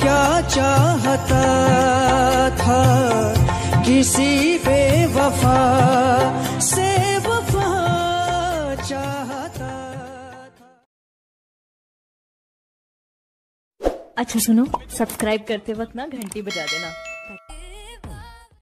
क्या चाहता था? किसी बेवफा से वफा चाहता था। अच्छा सुनो सब्सक्राइब करते वक्त ना घंटी बजा देना।